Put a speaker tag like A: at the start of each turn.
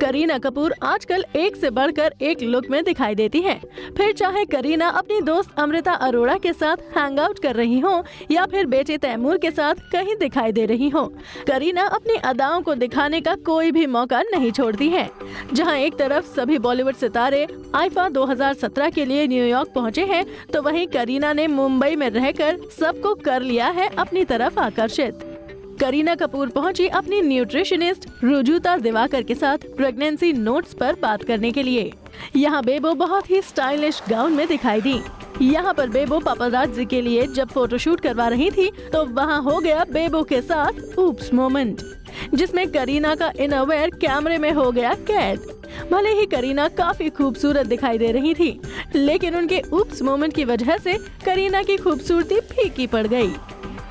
A: करीना कपूर आजकल एक से बढ़कर एक लुक में दिखाई देती हैं। फिर चाहे करीना अपनी दोस्त अमृता अरोड़ा के साथ हैंग आउट कर रही हो, या फिर बेटे तैमूर के साथ कहीं दिखाई दे रही हो, करीना अपनी अदाओं को दिखाने का कोई भी मौका नहीं छोड़ती है जहाँ एक तरफ़ सभी बॉलीवुड सितारे आईफा 2017 के लिए न्यूयॉर्क पहुँचे हैं तो वहीं करीना ने मुंबई में रहकर सबको कर लिया है अपनी तरफ़ आकर्षित करीना कपूर पहुँची अपनी न्यूट्रिशनिस्ट रुजुता दिवाकर के साथ प्रेगनेंसी नोट्स पर बात करने के लिए। यहाँ बेबो बहुत ही स्टाइलिश गाउन में दिखाई दी। यहाँ पर बेबो पापाराजी के लिए जब फोटोशूट करवा रही थी तो वहाँ हो गया बेबो के साथ ऊप्स मोमेंट जिसमें करीना का इनरवेयर कैमरे में हो गया कैद। भले ही करीना काफ़ी खूबसूरत दिखाई दे रही थी, लेकिन उनके ऊप्स मोमेंट की वजह से करीना की खूबसूरती फीकी पड़ गई।